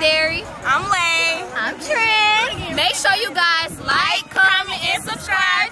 Derry. I'm Lay. I'm Trin. Make sure you guys like, comment, and subscribe